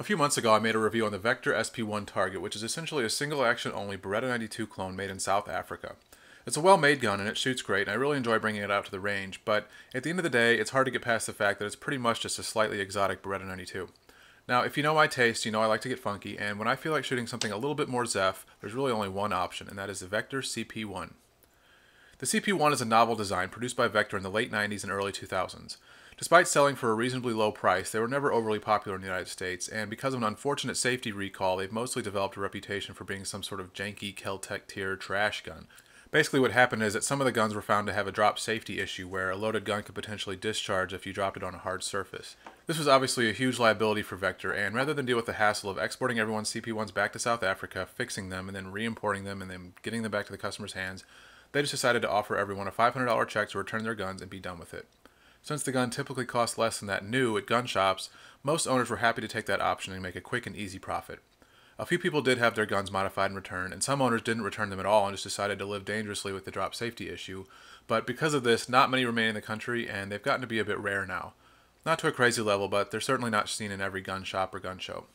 A few months ago, I made a review on the Vektor SP1 Target, which is essentially a single action only Beretta 92 clone made in South Africa. It's a well made gun and it shoots great, and I really enjoy bringing it out to the range, but at the end of the day, it's hard to get past the fact that it's pretty much just a slightly exotic Beretta 92. Now, if you know my taste, you know I like to get funky, and when I feel like shooting something a little bit more Zeph, there's really only one option, and that is the Vektor CP1. The CP1 is a novel design produced by Vektor in the late 90s and early 2000s. Despite selling for a reasonably low price, they were never overly popular in the United States, and because of an unfortunate safety recall, they've mostly developed a reputation for being some sort of janky Kel-Tec tier trash gun. Basically what happened is that some of the guns were found to have a drop safety issue where a loaded gun could potentially discharge if you dropped it on a hard surface. This was obviously a huge liability for Vektor, and rather than deal with the hassle of exporting everyone's CP1s back to South Africa, fixing them, and then re-importing them, and then getting them back to the customer's hands, they just decided to offer everyone a $500 check to return their guns and be done with it. Since the gun typically costs less than that new at gun shops, most owners were happy to take that option and make a quick and easy profit. A few people did have their guns modified and returned, and some owners didn't return them at all and just decided to live dangerously with the drop safety issue. But because of this, not many remain in the country, and they've gotten to be a bit rare now. Not to a crazy level, but they're certainly not seen in every gun shop or gun show.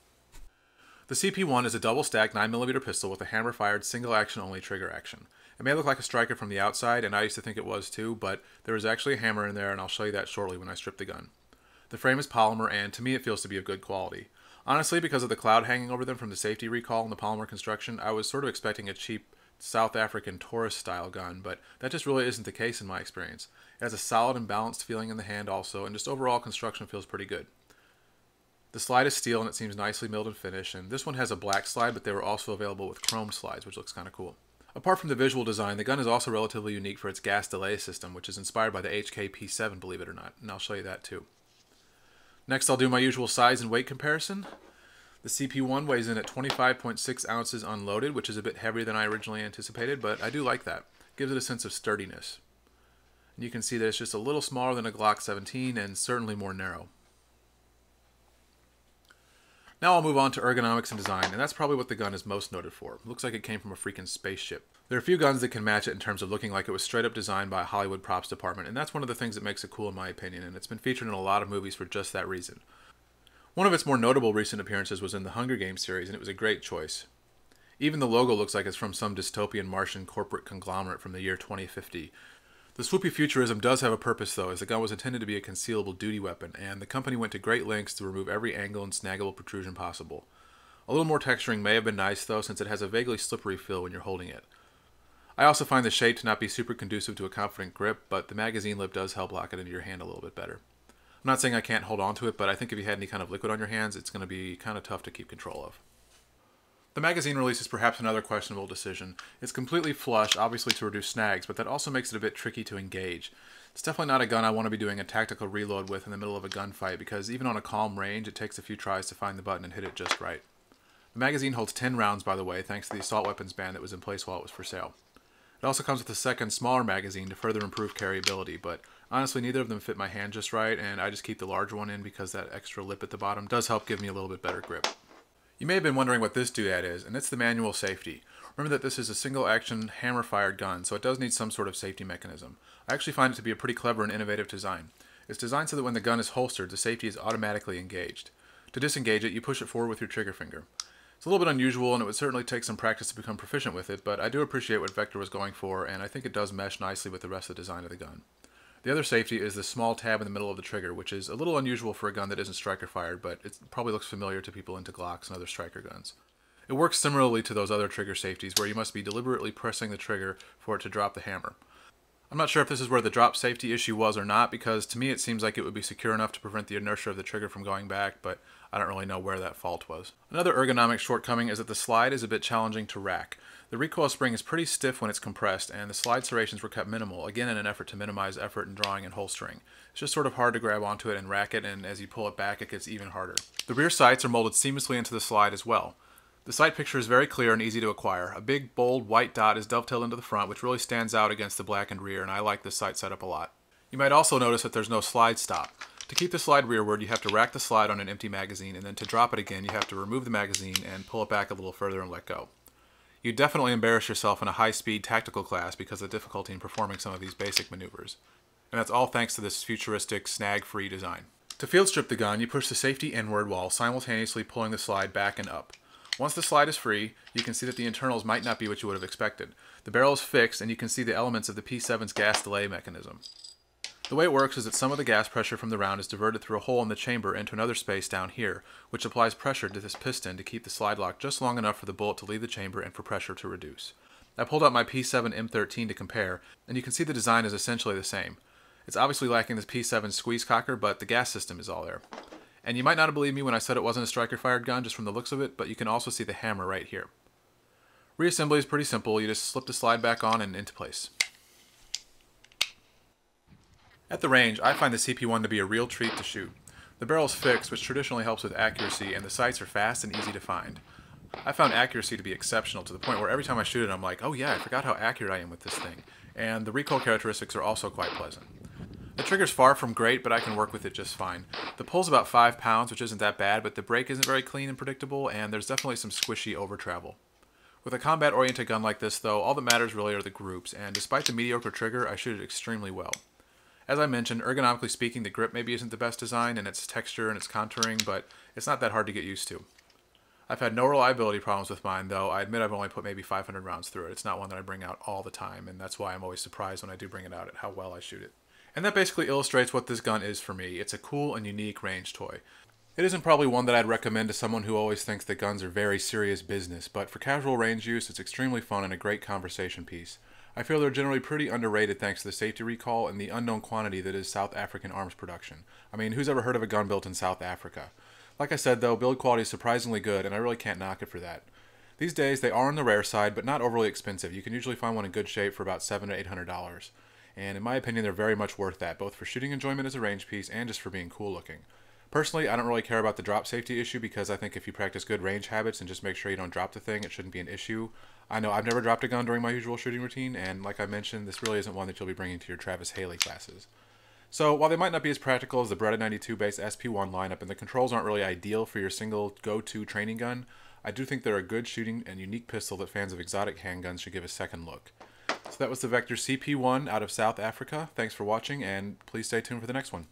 The CP1 is a double stack 9mm pistol with a hammer fired single action only trigger action. It may look like a striker from the outside, and I used to think it was too, but there is actually a hammer in there, and I'll show you that shortly when I strip the gun. The frame is polymer, and to me it feels to be of good quality. Honestly, because of the cloud hanging over them from the safety recall and the polymer construction, I was sort of expecting a cheap South African tourist style gun, but that just really isn't the case in my experience. It has a solid and balanced feeling in the hand also, and just overall construction feels pretty good. The slide is steel and it seems nicely milled and finished, and this one has a black slide, but they were also available with chrome slides, which looks kind of cool. Apart from the visual design, the gun is also relatively unique for its gas delay system, which is inspired by the HK P7, believe it or not, and I'll show you that too. Next, I'll do my usual size and weight comparison. The CP1 weighs in at 25.6 ounces unloaded, which is a bit heavier than I originally anticipated, but I do like that. It gives it a sense of sturdiness. And you can see that it's just a little smaller than a Glock 17 and certainly more narrow. Now I'll move on to ergonomics and design, and that's probably what the gun is most noted for. Looks like it came from a freaking spaceship. There are a few guns that can match it in terms of looking like it was straight up designed by a Hollywood props department, and that's one of the things that makes it cool in my opinion, and it's been featured in a lot of movies for just that reason. One of its more notable recent appearances was in the Hunger Games series, and it was a great choice. Even the logo looks like it's from some dystopian Martian corporate conglomerate from the year 2050, the swoopy futurism does have a purpose, though, as the gun was intended to be a concealable duty weapon, and the company went to great lengths to remove every angle and snaggable protrusion possible. A little more texturing may have been nice, though, since it has a vaguely slippery feel when you're holding it. I also find the shape to not be super conducive to a confident grip, but the magazine lip does help lock it into your hand a little bit better. I'm not saying I can't hold on to it, but I think if you had any kind of liquid on your hands, it's going to be kind of tough to keep control of. The magazine release is perhaps another questionable decision. It's completely flush, obviously to reduce snags, but that also makes it a bit tricky to engage. It's definitely not a gun I want to be doing a tactical reload with in the middle of a gunfight, because even on a calm range, it takes a few tries to find the button and hit it just right. The magazine holds 10 rounds, by the way, thanks to the assault weapons ban that was in place while it was for sale. It also comes with a second, smaller magazine to further improve carryability, but honestly, neither of them fit my hand just right, and I just keep the larger one in because that extra lip at the bottom does help give me a little bit better grip. You may have been wondering what this doodad is, and it's the manual safety. Remember that this is a single action hammer fired gun, so it does need some sort of safety mechanism. I actually find it to be a pretty clever and innovative design. It's designed so that when the gun is holstered, the safety is automatically engaged. To disengage it, you push it forward with your trigger finger. It's a little bit unusual, and it would certainly take some practice to become proficient with it, but I do appreciate what Vektor was going for, and I think it does mesh nicely with the rest of the design of the gun. The other safety is the small tab in the middle of the trigger, which is a little unusual for a gun that isn't striker fired, but it probably looks familiar to people into Glocks and other striker guns. It works similarly to those other trigger safeties where you must be deliberately pressing the trigger for it to drop the hammer. I'm not sure if this is where the drop safety issue was or not, because to me it seems like it would be secure enough to prevent the inertia of the trigger from going back, but I don't really know where that fault was. Another ergonomic shortcoming is that the slide is a bit challenging to rack. The recoil spring is pretty stiff when it's compressed, and the slide serrations were kept minimal, again in an effort to minimize effort in drawing and holstering. It's just sort of hard to grab onto it and rack it, and as you pull it back, it gets even harder. The rear sights are molded seamlessly into the slide as well. The sight picture is very clear and easy to acquire. A big, bold, white dot is dovetailed into the front, which really stands out against the blackened rear, and I like this sight setup a lot. You might also notice that there's no slide stop. To keep the slide rearward, you have to rack the slide on an empty magazine, and then to drop it again, you have to remove the magazine and pull it back a little further and let go. You definitely embarrass yourself in a high-speed tactical class because of the difficulty in performing some of these basic maneuvers. And that's all thanks to this futuristic, snag-free design. To field strip the gun, you push the safety inward while simultaneously pulling the slide back and up. Once the slide is free, you can see that the internals might not be what you would have expected. The barrel is fixed and you can see the elements of the P7's gas delay mechanism. The way it works is that some of the gas pressure from the round is diverted through a hole in the chamber into another space down here, which applies pressure to this piston to keep the slide lock just long enough for the bullet to leave the chamber and for pressure to reduce. I pulled out my P7 M13 to compare, and you can see the design is essentially the same. It's obviously lacking this P7 squeeze cocker, but the gas system is all there. And you might not have believed me when I said it wasn't a striker fired gun just from the looks of it, but you can also see the hammer right here. Reassembly is pretty simple, you just slip the slide back on and into place. At the range, I find the CP1 to be a real treat to shoot. The barrel is fixed, which traditionally helps with accuracy, and the sights are fast and easy to find. I found accuracy to be exceptional to the point where every time I shoot it, I'm like, oh yeah, I forgot how accurate I am with this thing. And the recoil characteristics are also quite pleasant. The trigger's far from great, but I can work with it just fine. The pull's about 5 pounds, which isn't that bad, but the break isn't very clean and predictable, and there's definitely some squishy over travel. With a combat-oriented gun like this, though, all that matters really are the groups, and despite the mediocre trigger, I shoot it extremely well. As I mentioned, ergonomically speaking, the grip maybe isn't the best design in its texture and its contouring, but it's not that hard to get used to. I've had no reliability problems with mine, though I admit I've only put maybe 500 rounds through it. It's not one that I bring out all the time, and that's why I'm always surprised when I do bring it out at how well I shoot it. And that basically illustrates what this gun is for me. It's a cool and unique range toy. It isn't probably one that I'd recommend to someone who always thinks that guns are very serious business, but for casual range use, it's extremely fun and a great conversation piece. I feel they're generally pretty underrated thanks to the safety recall and the unknown quantity that is South African arms production. I mean, who's ever heard of a gun built in South Africa? Like I said, though, build quality is surprisingly good, and I really can't knock it for that. These days, they are on the rare side, but not overly expensive. You can usually find one in good shape for about seven to eight hundred dollars and in my opinion, they're very much worth that, both for shooting enjoyment as a range piece and just for being cool looking. Personally, I don't really care about the drop safety issue because I think if you practice good range habits and just make sure you don't drop the thing, it shouldn't be an issue. I know I've never dropped a gun during my usual shooting routine, and like I mentioned, this really isn't one that you'll be bringing to your Travis Haley classes. So while they might not be as practical as the Beretta 92 base SP1 lineup and the controls aren't really ideal for your single go-to training gun, I do think they're a good shooting and unique pistol that fans of exotic handguns should give a second look. So that was the Vektor CP1 out of South Africa. Thanks for watching, and please stay tuned for the next one.